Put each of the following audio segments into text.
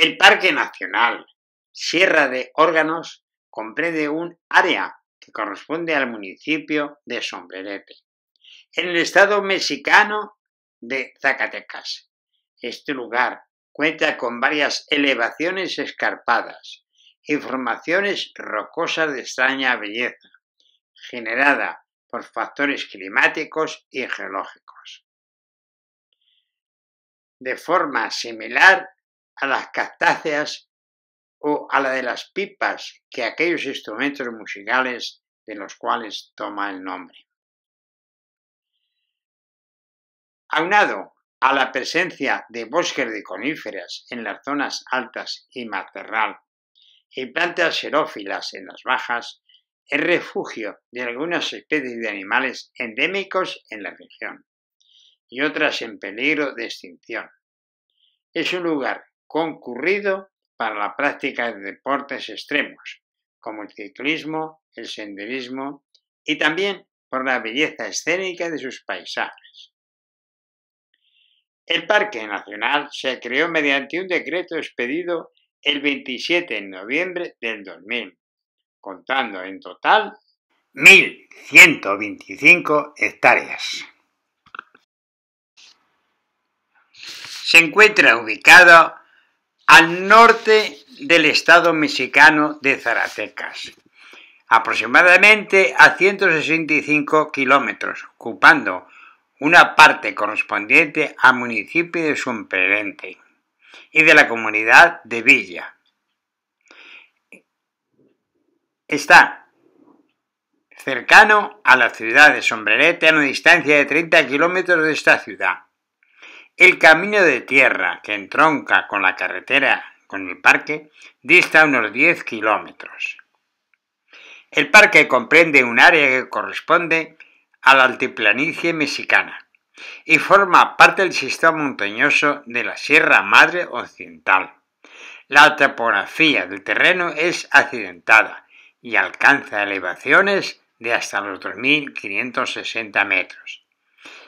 El Parque Nacional Sierra de Órganos comprende un área que corresponde al municipio de Sombrerete, en el estado mexicano de Zacatecas. Este lugar cuenta con varias elevaciones escarpadas y formaciones rocosas de extraña belleza, generada por factores climáticos y geológicos. De forma similar a las cactáceas o a la de las pipas que aquellos instrumentos musicales de los cuales toma el nombre. Aunado a la presencia de bosques de coníferas en las zonas altas y matorral y plantas xerófilas en las bajas, es refugio de algunas especies de animales endémicos en la región y otras en peligro de extinción. Es un lugar concurrido para la práctica de deportes extremos, como el ciclismo, el senderismo y también por la belleza escénica de sus paisajes. El Parque Nacional se creó mediante un decreto expedido el 27 de noviembre del 2000, contando en total 1.125 hectáreas. Se encuentra ubicado al norte del estado mexicano de Zacatecas, aproximadamente a 165 kilómetros, ocupando una parte correspondiente al municipio de Sombrerete y de la comunidad de Villa. Está cercano a la ciudad de Sombrerete a una distancia de 30 kilómetros de esta ciudad. El camino de tierra que entronca con la carretera con el parque dista unos 10 kilómetros. El parque comprende un área que corresponde a la altiplanicie mexicana y forma parte del sistema montañoso de la Sierra Madre Occidental. La topografía del terreno es accidentada y alcanza elevaciones de hasta los 2.560 metros,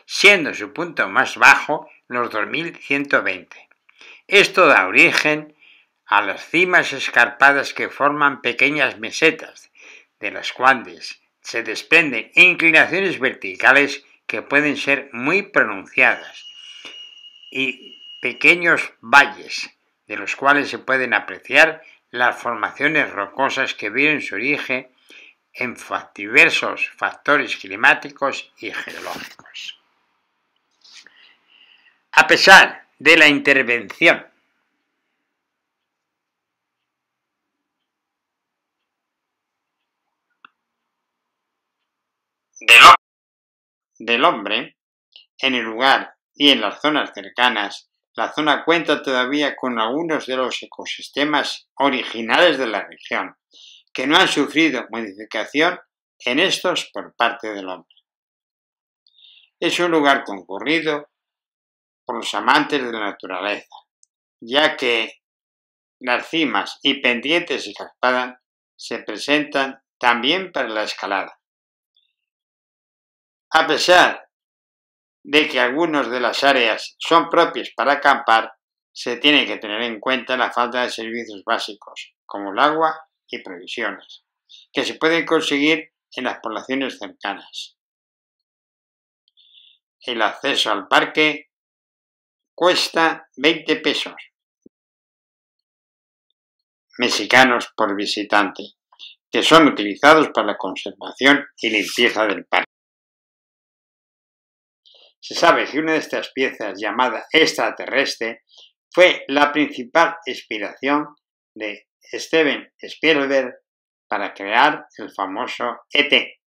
siendo su punto más bajo los 2120. Esto da origen a las cimas escarpadas que forman pequeñas mesetas, de las cuales se desprenden inclinaciones verticales que pueden ser muy pronunciadas y pequeños valles, de los cuales se pueden apreciar las formaciones rocosas que vienen su origen en diversos factores climáticos y geológicos. A pesar de la intervención del hombre en el lugar y en las zonas cercanas, la zona cuenta todavía con algunos de los ecosistemas originales de la región, que no han sufrido modificación en estos por parte del hombre. Es un lugar concurrido los amantes de la naturaleza, ya que las cimas y pendientes y se presentan también para la escalada. A pesar de que algunas de las áreas son propias para acampar, se tiene que tener en cuenta la falta de servicios básicos, como el agua y provisiones, que se pueden conseguir en las poblaciones cercanas. El acceso al parque cuesta 20 pesos mexicanos por visitante, que son utilizados para la conservación y limpieza del parque. Se sabe que una de estas piezas, llamada extraterrestre, fue la principal inspiración de Steven Spielberg para crear el famoso ET.